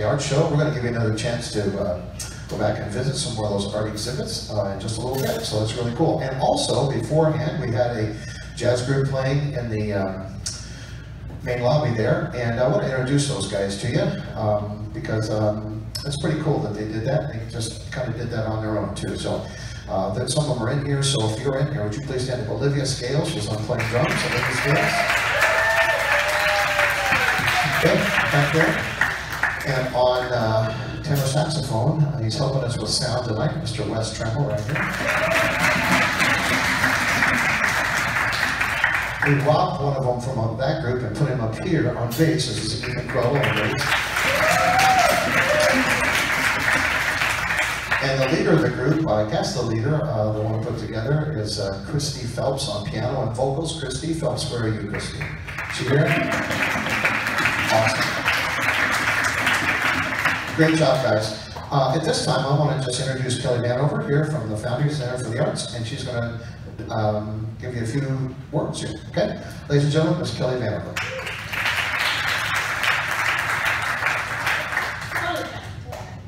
the art show. We're going to give you another chance to uh, go back and visit some more of those art exhibits uh, in just a little bit, so that's really cool. And also, beforehand, we had a jazz group playing in the um, main lobby there, and I want to introduce those guys to you um, because um, it's pretty cool that they did that. They just kind of did that on their own too. So uh, that some of them are in here. So if you're in here, would you please stand up? Olivia Scales, she's on playing drums. Olivia Scales. Okay, back there. And on uh, tenor saxophone, he's helping us with sound tonight, Mr. Wes Tremble right here. We robbed one of them from uh, that group and put him up here on bass. This is Ethan Crow on bass. And the leader of the group, I guess the leader, uh, the one put together, is uh, Christy Phelps on piano and vocals. Christy Phelps, where are you, Christy? She here? Awesome. Great job, guys. Uh, at this time, I want to just introduce Kelly Vanover here from the Foundry Center for the Arts, and she's going to um, give you a few words here. Okay? Ladies and gentlemen, Miss Kelly Vanover.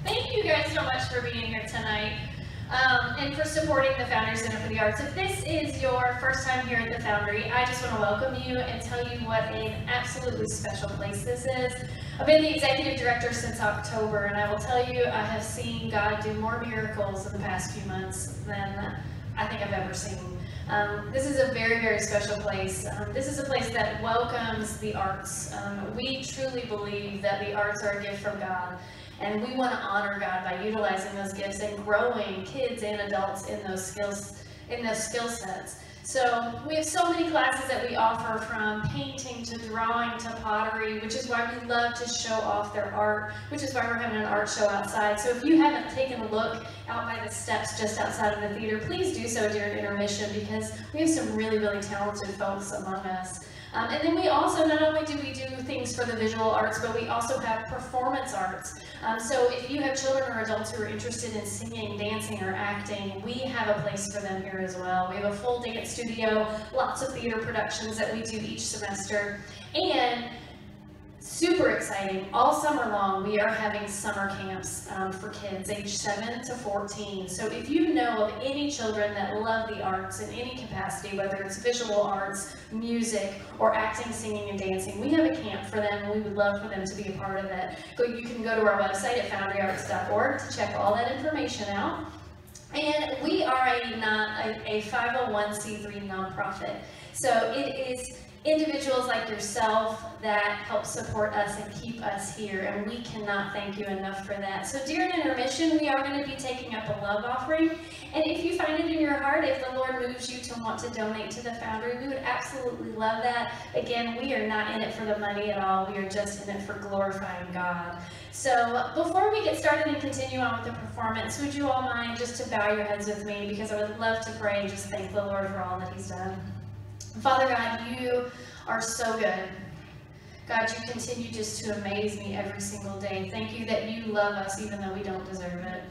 Thank you guys so much for being here tonight um, and for supporting the Foundry Center for the Arts. If this is your first time here at the Foundry, I just want to welcome you and tell you what an absolutely special place this is. I've been the executive director since October, and I will tell you, I have seen God do more miracles in the past few months than I think I've ever seen. Um, this is a very, very special place. Um, this is a place that welcomes the arts. Um, we truly believe that the arts are a gift from God. And we want to honor God by utilizing those gifts and growing kids and adults in those skills, in those skill sets. So we have so many classes that we offer from painting to drawing to pottery, which is why we love to show off their art, which is why we're having an art show outside. So if you haven't taken a look out by the steps just outside of the theater, please do so during intermission because we have some really, really talented folks among us. Um, and then we also, not only do we do for the visual arts, but we also have performance arts. Um, so if you have children or adults who are interested in singing, dancing, or acting, we have a place for them here as well. We have a full dance studio, lots of theater productions that we do each semester. And super exciting. All summer long, we are having summer camps um, for kids age 7 to 14. So if you know of any children that love the arts in any capacity, whether it's visual arts, music, or acting, singing, and dancing, we have a camp for them. We would love for them to be a part of it. Go, you can go to our website at foundryarts.org to check all that information out. And we are a, a, a 501c3 nonprofit. So it is individuals like yourself that help support us and keep us here, and we cannot thank you enough for that. So during intermission, we are going to be taking up a love offering, and if you find it in your heart, if the Lord moves you to want to donate to the Foundry, we would absolutely love that. Again, we are not in it for the money at all. We are just in it for glorifying God. So before we get started and continue on with the performance, would you all mind just to bow your heads with me because I would love to pray and just thank the Lord for all that he's done. Father God, you are so good. God, you continue just to amaze me every single day. Thank you that you love us even though we don't deserve it.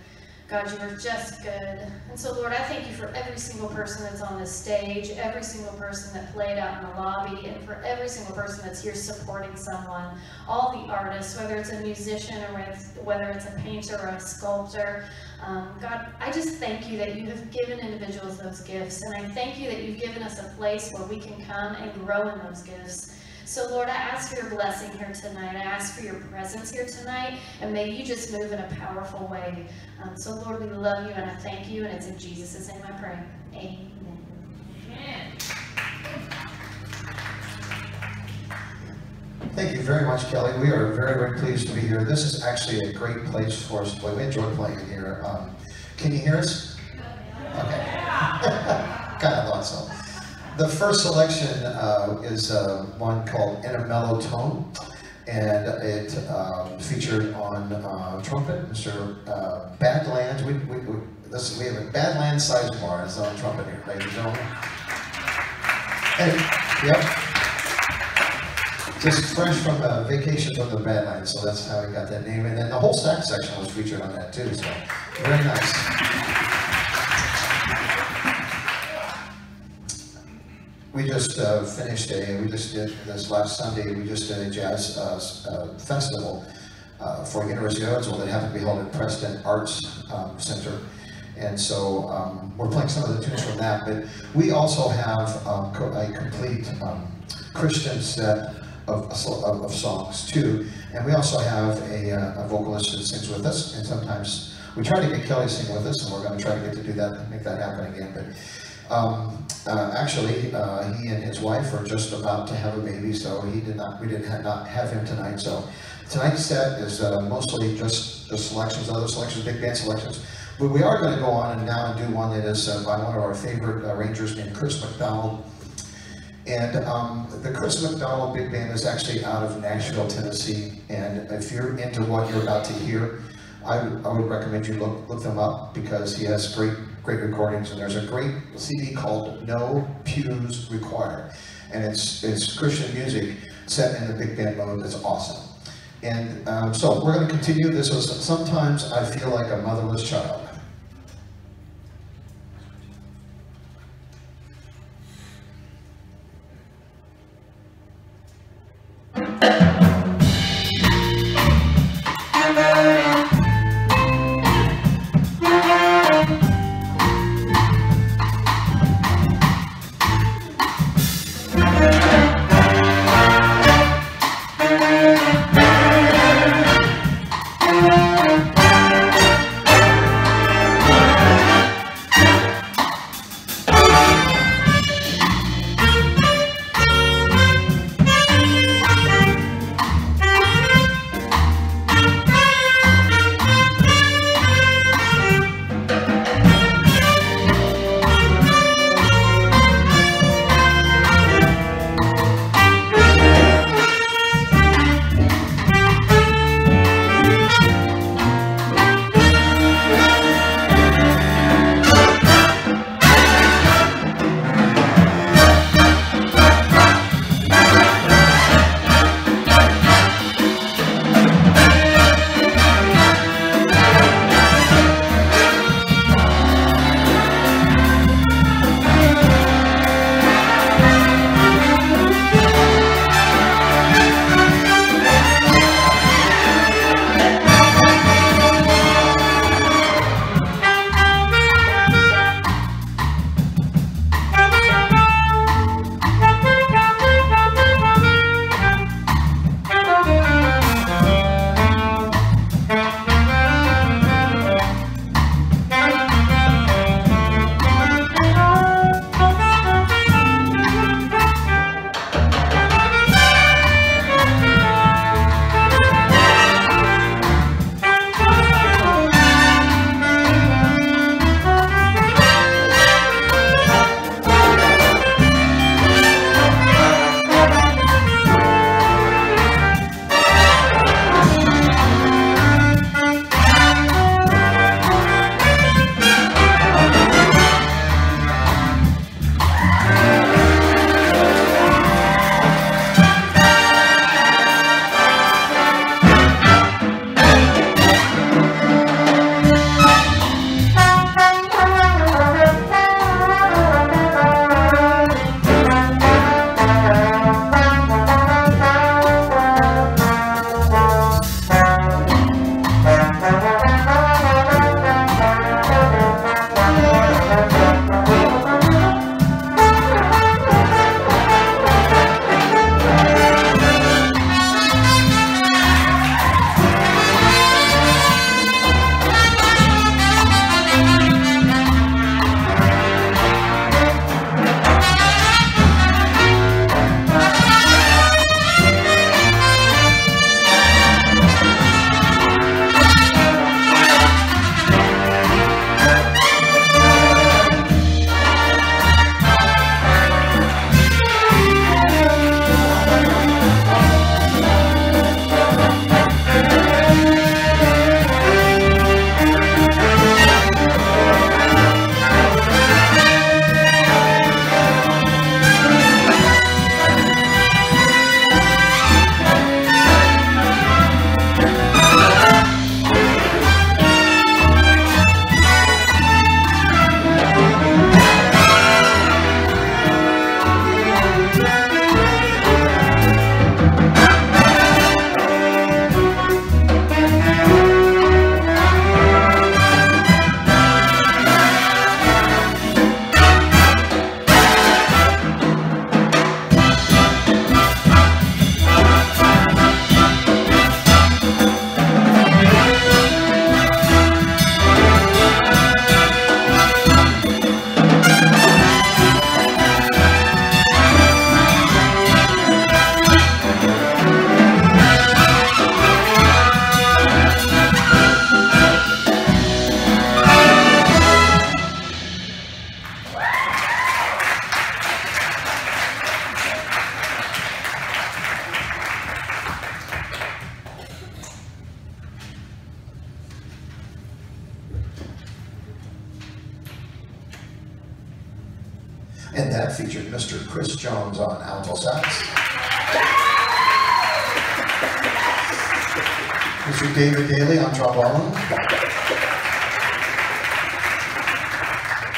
God, you are just good. And so, Lord, I thank you for every single person that's on this stage, every single person that played out in the lobby, and for every single person that's here supporting someone. All the artists, whether it's a musician or whether it's a painter or a sculptor. Um, God, I just thank you that you have given individuals those gifts. And I thank you that you've given us a place where we can come and grow in those gifts. So, Lord, I ask for your blessing here tonight. I ask for your presence here tonight, and may you just move in a powerful way. Um, so, Lord, we love you, and I thank you, and it's in Jesus' name I pray. Amen. Amen. Thank you very much, Kelly. We are very, very pleased to be here. This is actually a great place for us to play. We enjoy playing here. Um, can you hear us? Okay. kind of thought so. The first selection uh, is uh, one called In a Mellow Tone, and it um, featured on uh, trumpet, Mr. Uh, Badlands. We, we, we, listen, we have a Badlands Sizemore is on trumpet here, ladies and gentlemen. And, yep. Just fresh from uh, vacation from the Badlands, so that's how he got that name. And then the whole sax section was featured on that too, so very nice. we just uh, finished a, we just did this last Sunday, we just did a jazz uh, uh, festival uh, for University of Evansville that happened to be held at Preston Arts um, Center. And so um, we're playing some of the tunes from that, but we also have um, a complete um, Christian set of, of, of songs too. And we also have a, uh, a vocalist that sings with us, and sometimes we try to get Kelly to sing with us, and we're going to try to get to do that, make that happen again. But um, uh, actually, uh, he and his wife are just about to have a baby, so he did not. We did not have him tonight. So tonight's set is uh, mostly just just selections, other selections, big band selections. But we are going to go on and now and do one that is uh, by one of our favorite uh, rangers named Chris McDonald. And um, the Chris McDonald Big Band is actually out of Nashville, Tennessee. And if you're into what you're about to hear, I would, I would recommend you look, look them up because he has great, great recordings. And there's a great CD called No Pews Required. And it's, it's Christian music set in the big band mode that's awesome. And um, so we're going to continue. This is Sometimes I Feel Like a Motherless Child.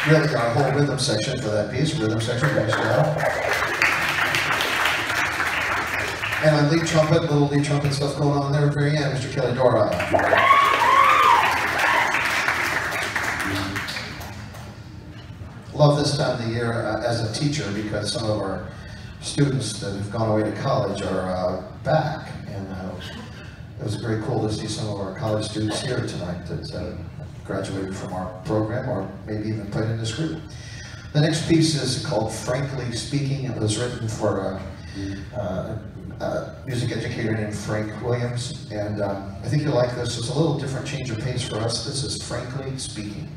Really, our whole rhythm section for that piece, rhythm section, nice job. And on lead trumpet, little lead trumpet stuff going on there at the very end, Mr. Kelly Dora. Love this time of the year uh, as a teacher because some of our students that have gone away to college are uh, back. And uh, it was very cool to see some of our college students here tonight that uh, graduated from our program or maybe even played in this group. The next piece is called Frankly Speaking. It was written for uh, uh, a music educator named Frank Williams. And um, I think you'll like this. It's a little different change of pace for us. This is Frankly Speaking.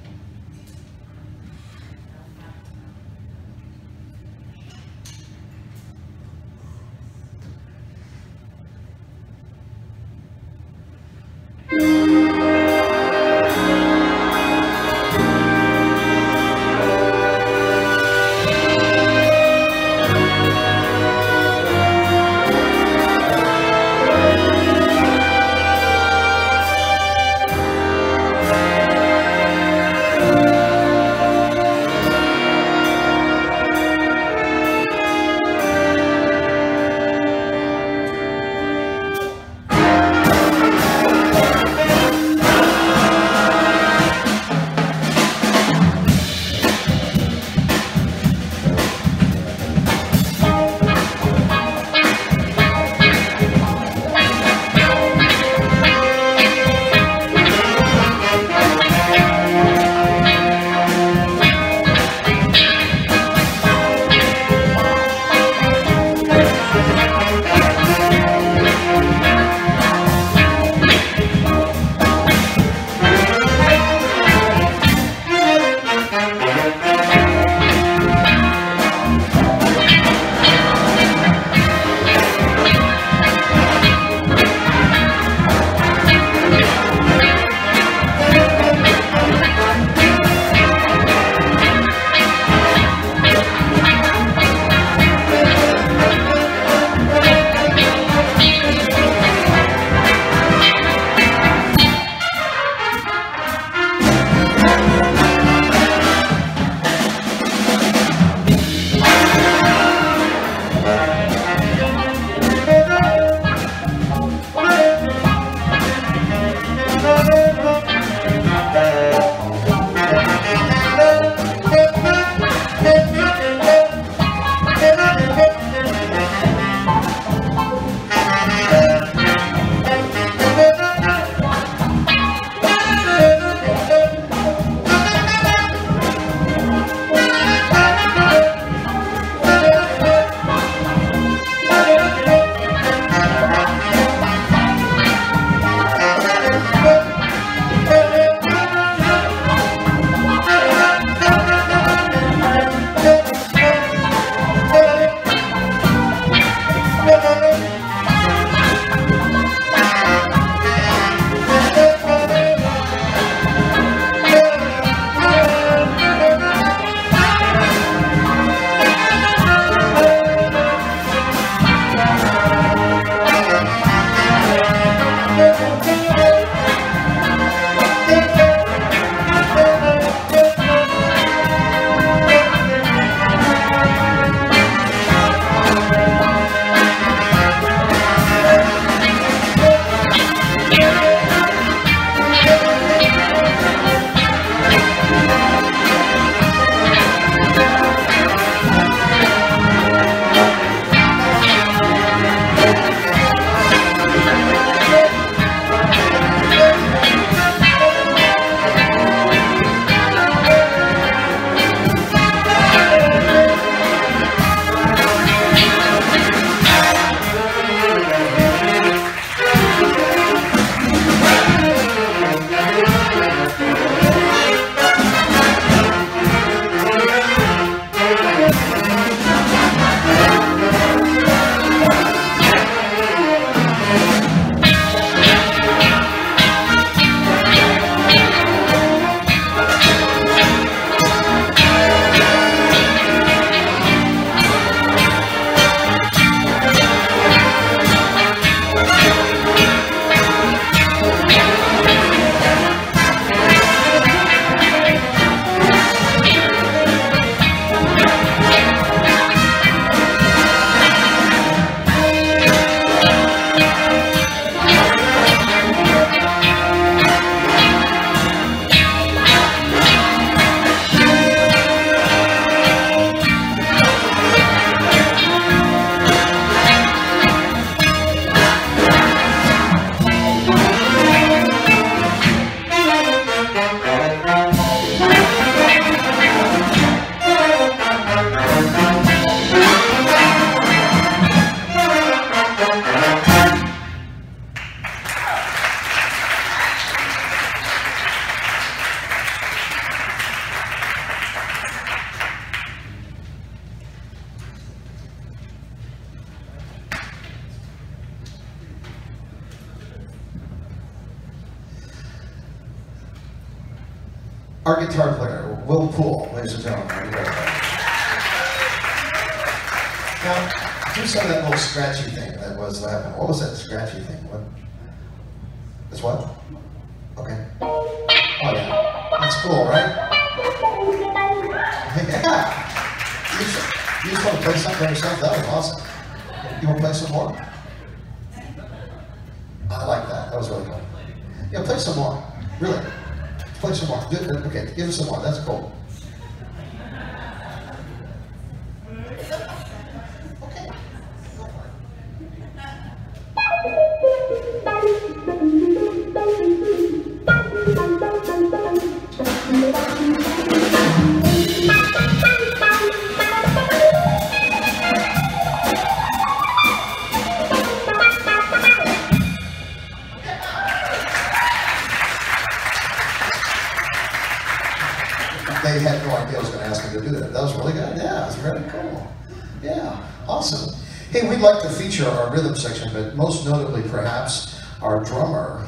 Awesome. Hey, we'd like to feature our rhythm section, but most notably, perhaps, our drummer.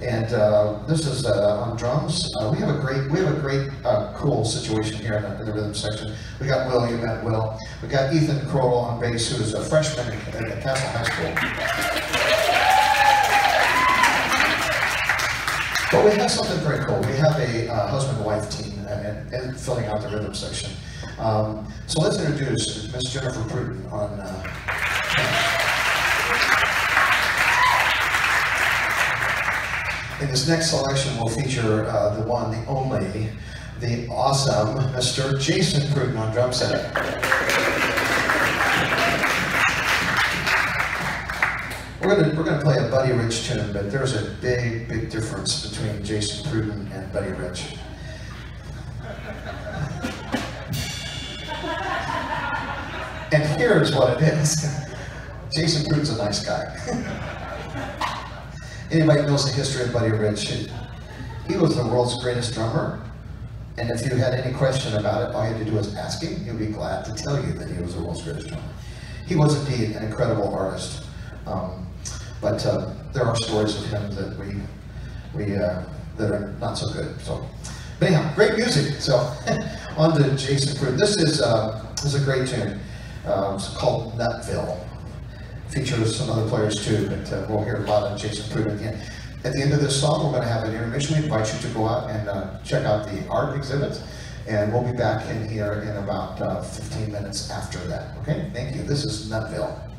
And uh, this is uh, on drums. Uh, we have a great, we have a great, uh, cool situation here in the, in the rhythm section. We got Will, you met Will. We got Ethan Kroll on bass, who is a freshman at, at Castle High School. But we have something very cool. We have a uh, husband-wife team and, and filling out the rhythm section. Um, so let's introduce Miss Jennifer Pruden on. Uh, in this next selection, we'll feature uh, the one, the only, the awesome Mr. Jason Pruden on drum set. We're gonna we're gonna play a Buddy Rich tune, but there's a big big difference between Jason Pruden and Buddy Rich. And here's what it is. Jason Pruden's a nice guy. Anybody knows the history of Buddy Rich? He was the world's greatest drummer. And if you had any question about it, all you had to do was ask him. He'd be glad to tell you that he was the world's greatest drummer. He was indeed an incredible artist. Um, but uh, there are stories of him that we we uh, that are not so good. So, but anyhow, great music. So, on to Jason Pruden. This is uh, this is a great tune. Uh, it's called Nutville. Features some other players too, but uh, we'll hear a lot of Jason Pruden again. At the end of this song, we're going to have an intermission. We invite you to go out and uh, check out the art exhibit. And we'll be back in here in about uh, 15 minutes after that. Okay? Thank you. This is Nutville.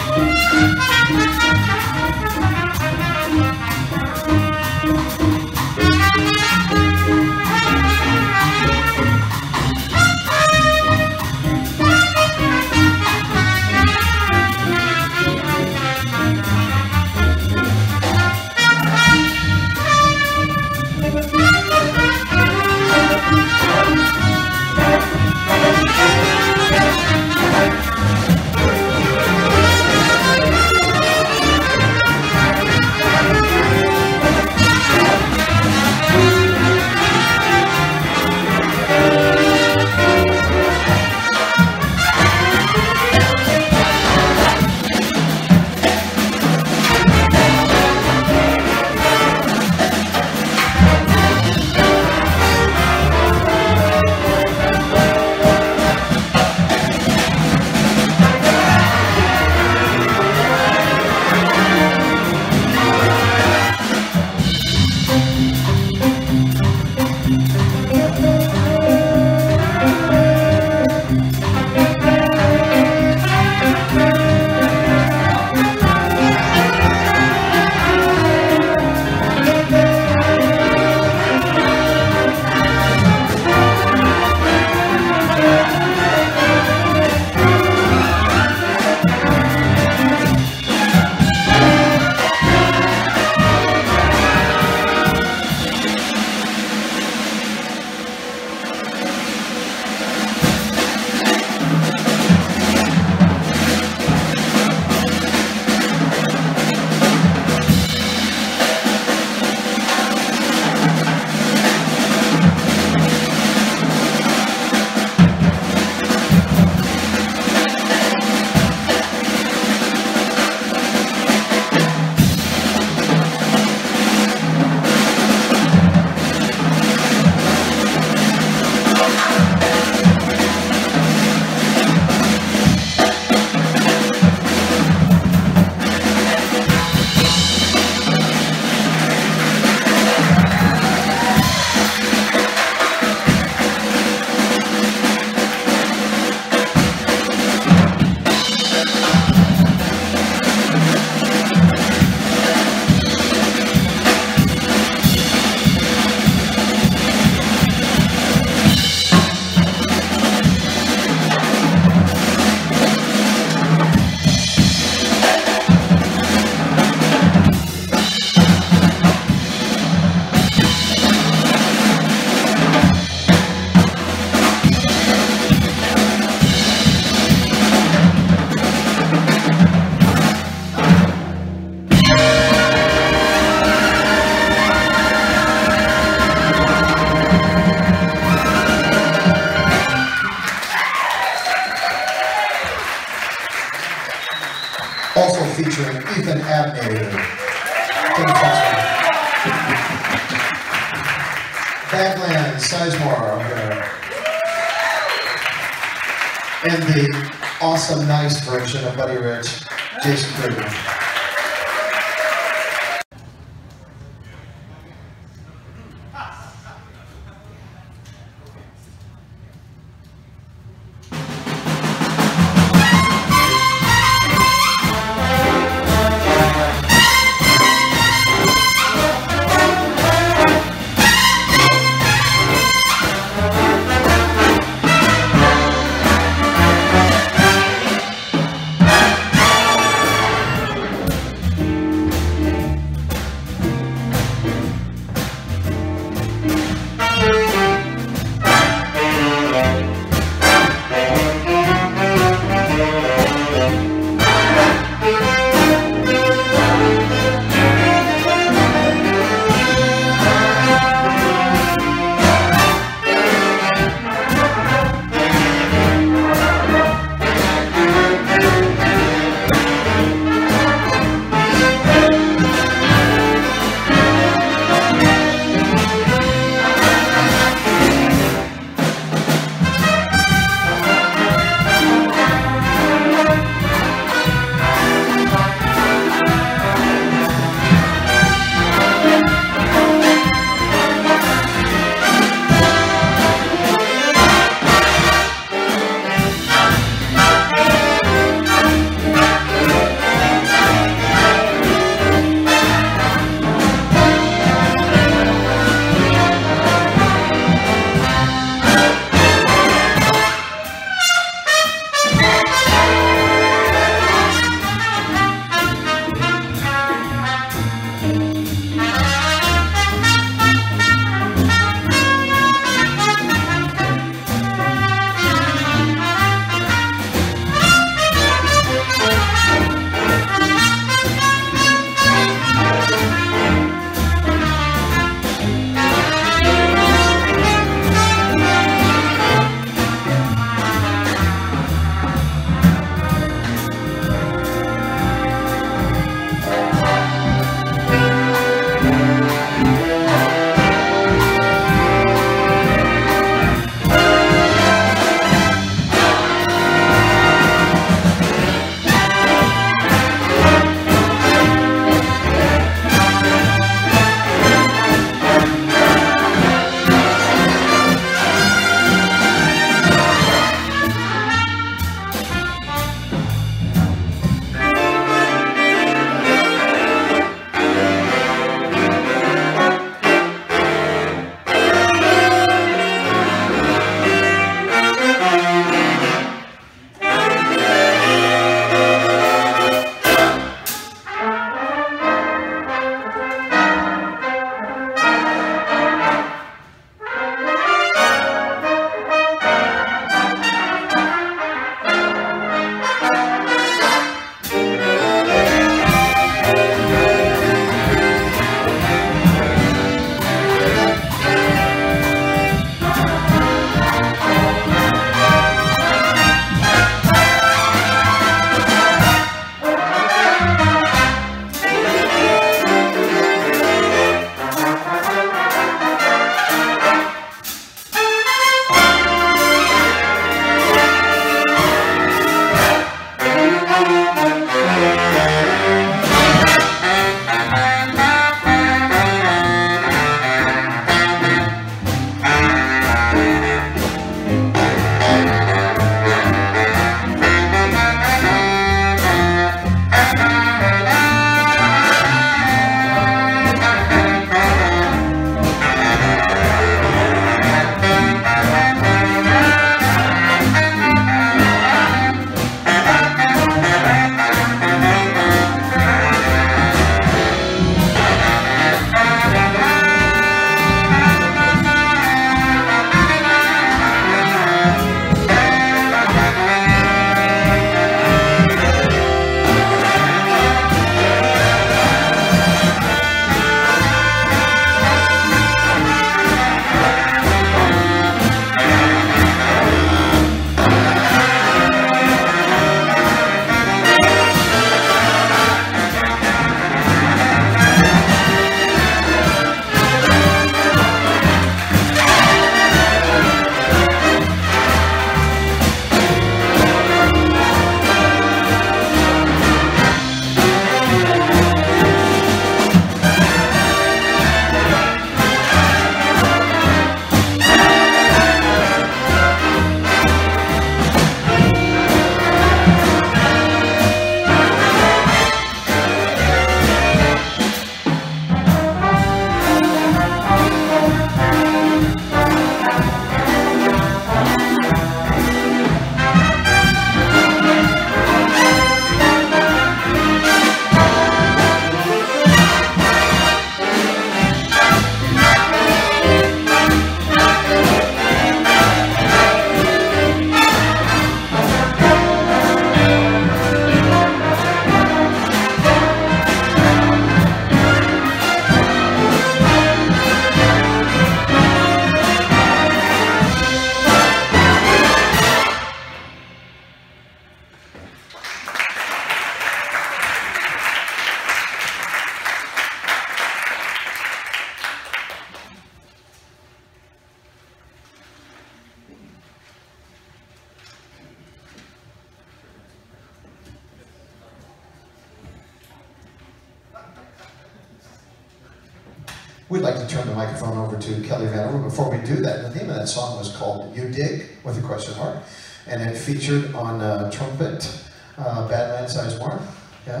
That, song was called You Dig, with a question mark. And it featured on uh, trumpet, uh, Badland Sizemore. Yeah.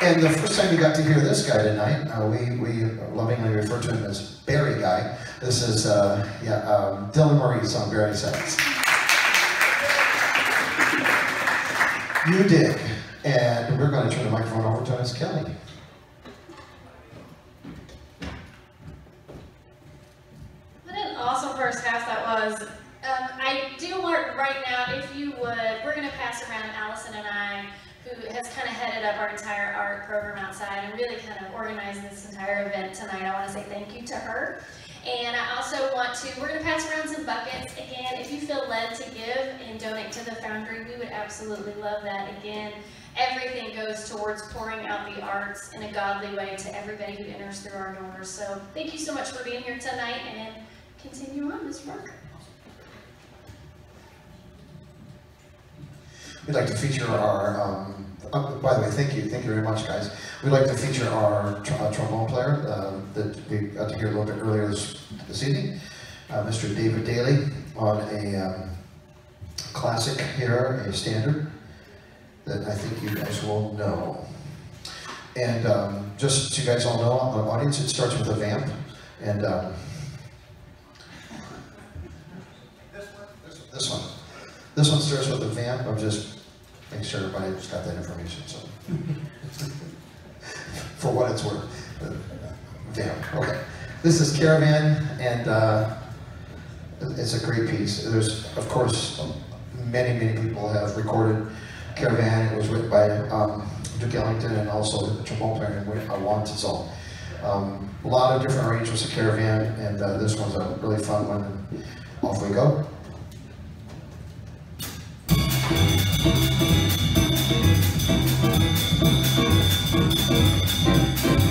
And the first time you got to hear this guy tonight, uh, we, we lovingly refer to him as Bari Guy. This is uh, yeah, um, Dylan Maurice on Bari Sax. You dig. And we're going to turn the microphone over to Miss Kelly. What an awesome first half that was. Um, I do want right now, if you would, we're going to pass around Allison and I, who has kind of headed up our entire art program outside and really kind of organized this entire event tonight. I want to say thank you to her. And I also want to, we're going to pass around some buckets. Again, if you feel led to give and donate to the Foundry, we would absolutely love that. Again, everything goes towards pouring out the arts in a godly way to everybody who enters through our doors. So thank you so much for being here tonight and continue on, Ms. Parker. We'd like to feature our, um, uh, by the way, thank you, thank you very much, guys. We'd like to feature our tr- uh, trombone player uh, that we got to hear a little bit earlier this, this evening, uh, Mr. David Daly, on a um, classic here, a standard that I think you guys will know. And um, just so you guys all know, the audience, it starts with a vamp, and um, this one. This one starts with a vamp. I'm just making sure everybody just got that information. So, for what it's worth, the vamp. Okay. This is Caravan, and uh, it's a great piece. There's, of course, many, many people have recorded Caravan. It was written by um, Duke Ellington and also the trombone player uh, Juan Tizol. Um, a lot of different arrangements of Caravan, and uh, this one's a really fun one. And off we go. Thank you.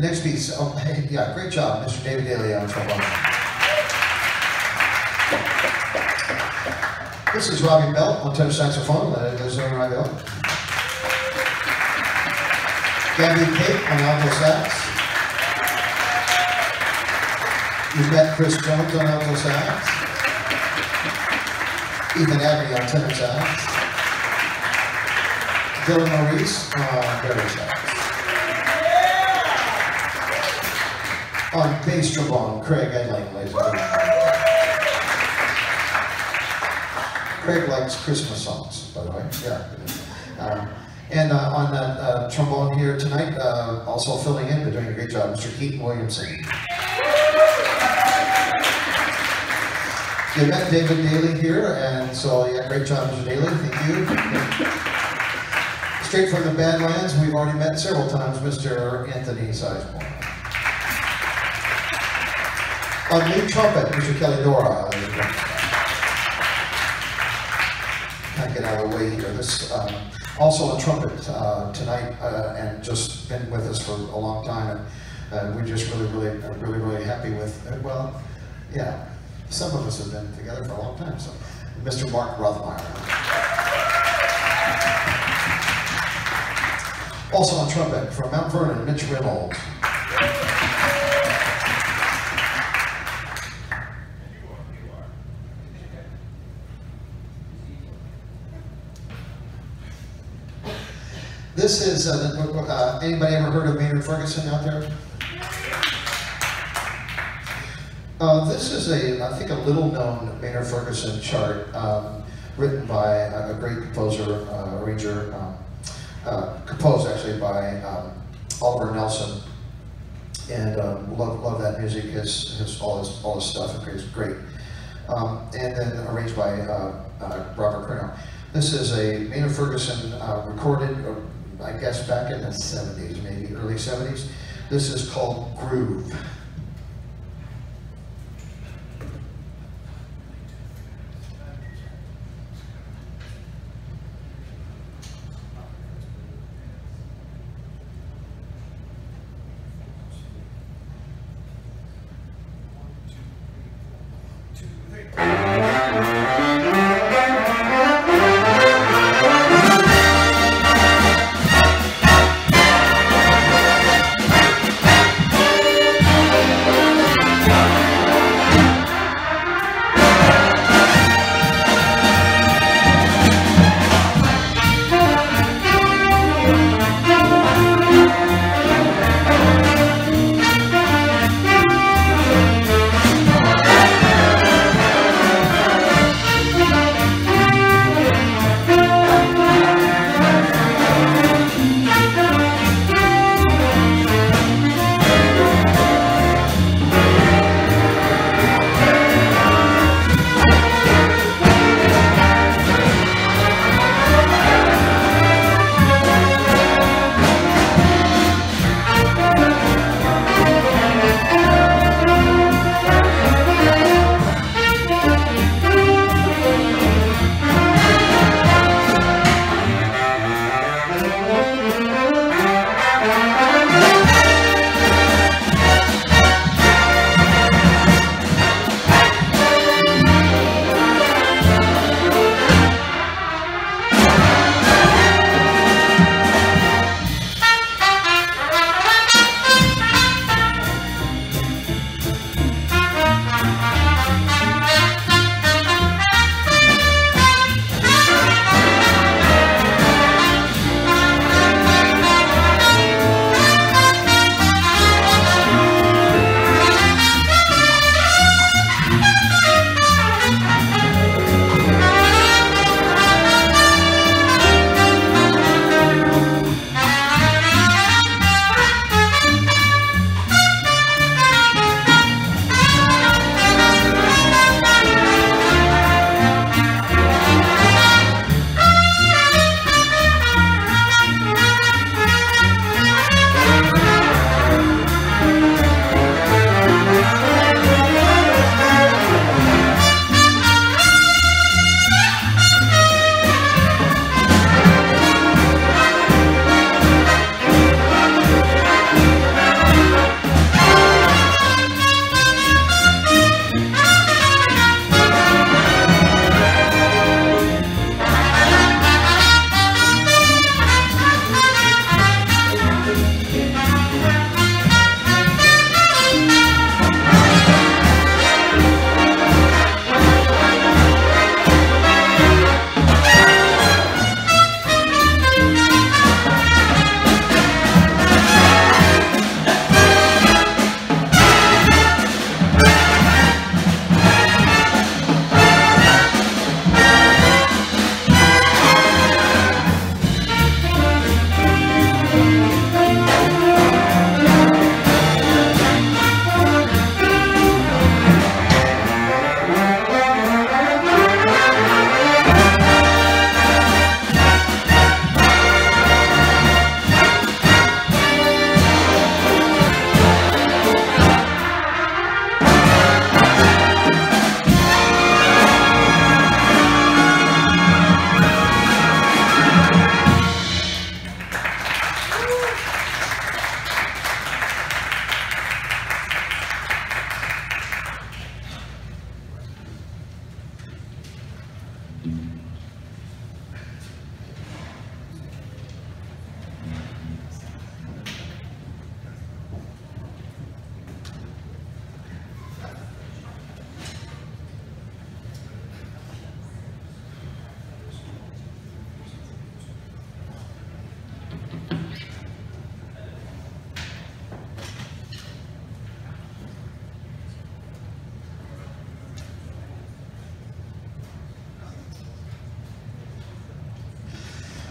The next piece, oh, hey, yeah, great job, Mr. David Daly on trombone. This is Robbie Bell on tenor saxophone, uh, there's Robbie Bell. Gabby Cape on alto sax. You've got Chris Jones on alto sax. Ethan Abbey on tenor sax. Dylan Maurice on baritone On bass trombone, Craig Edling, ladies and gentlemen. Craig likes Christmas songs, by the way, yeah. Um, And uh, on that uh, trombone here tonight, uh, also filling in, but doing a great job, Mr. Keaton Williamson. You met David Daly here, and so, yeah, great job, Mr. Daly, thank you. Straight from the Badlands, we've already met several times, Mr. Anthony Sizemore. On lead trumpet, Mr. Kelly Dora. Of get out of the way here. This, um, also on trumpet uh, tonight, uh, and just been with us for a long time, and uh, we're just really, really, really, really happy with. Uh, well, yeah, some of us have been together for a long time. So, Mr. Mark Rothmeyer. Also on trumpet from Mount Vernon, Mitch Reynolds. This is, uh, uh, anybody ever heard of Maynard Ferguson out there? Uh, this is a, I think, a little-known Maynard Ferguson chart, um, written by a, great composer, uh, arranger, um, uh, composed actually by um, Oliver Nelson. And um, love, love that music, his, his, all his, all his stuff, it's great. Um, and then arranged by uh, uh, Robert Crino. This is a Maynard Ferguson recorded, I guess, back in the 70s, maybe early 70s. This is called Groove.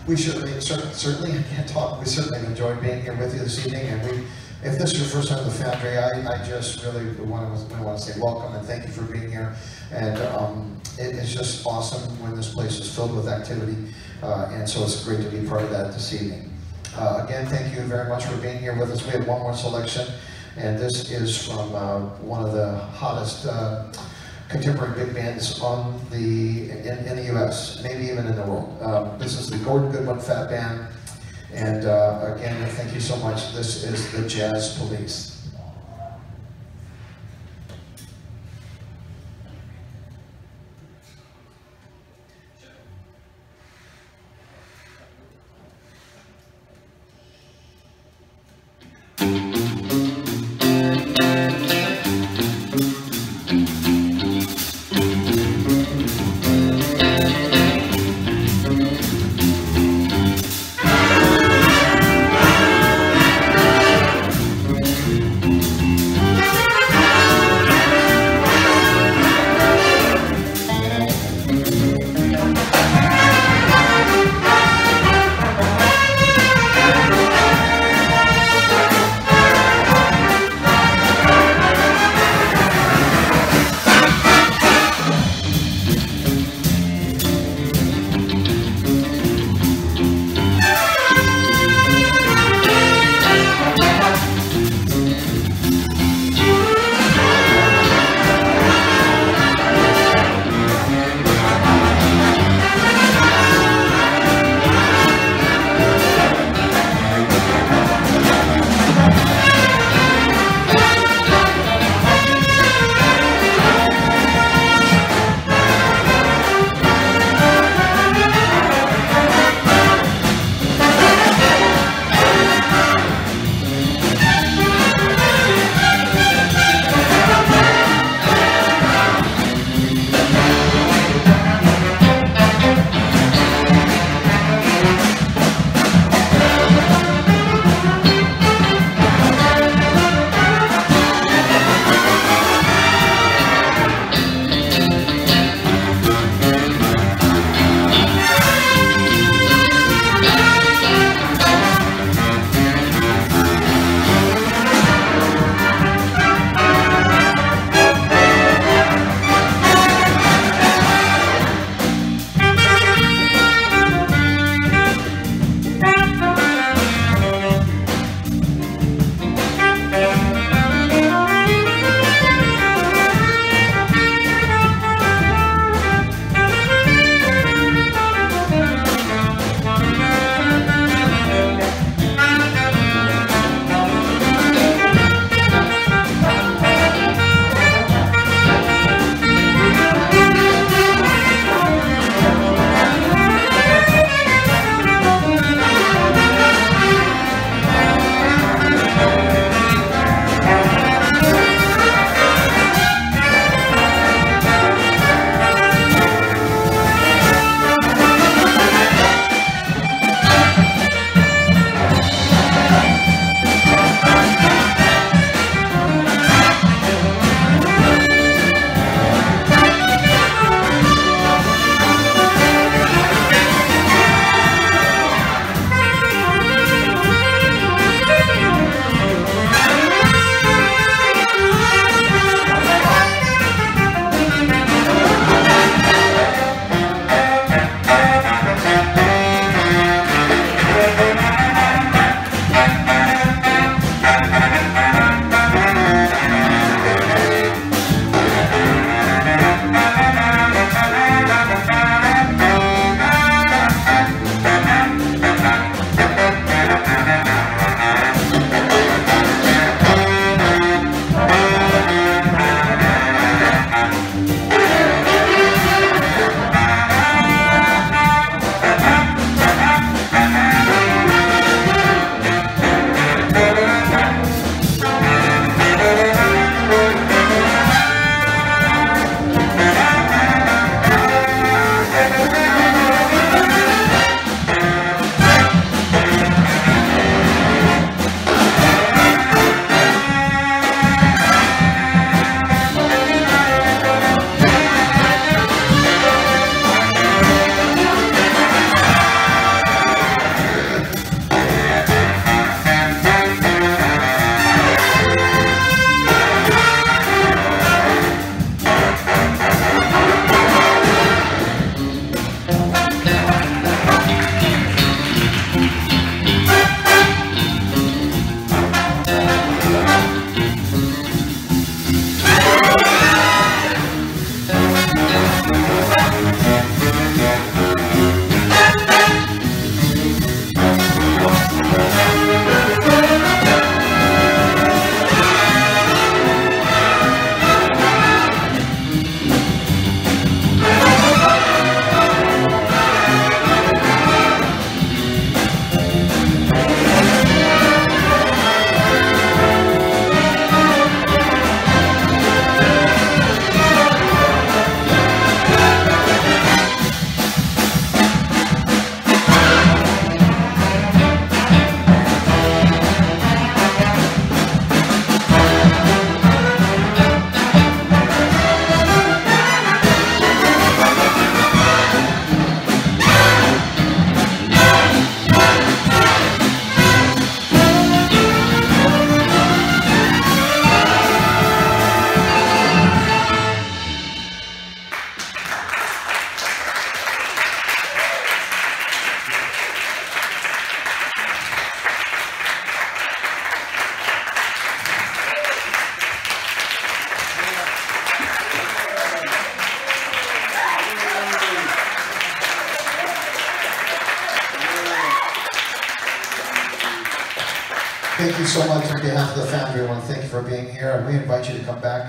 We certainly, cer- certainly can't talk, we certainly enjoyed being here with you this evening, and we, if this is your first time at the Foundry, I, I just really want to, want to say welcome and thank you for being here. And, um, it is just awesome when this place is filled with activity, uh, and so it's great to be part of that this evening. Uh, again, thank you very much for being here with us. We have one more selection, and this is from, uh, one of the hottest, uh, contemporary big bands on the, in, in the US, maybe even in the world. Um, this is the Gordon Goodwin Phat Band, and uh, again, thank you so much. This is the Jazz Police.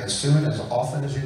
As soon, as often as you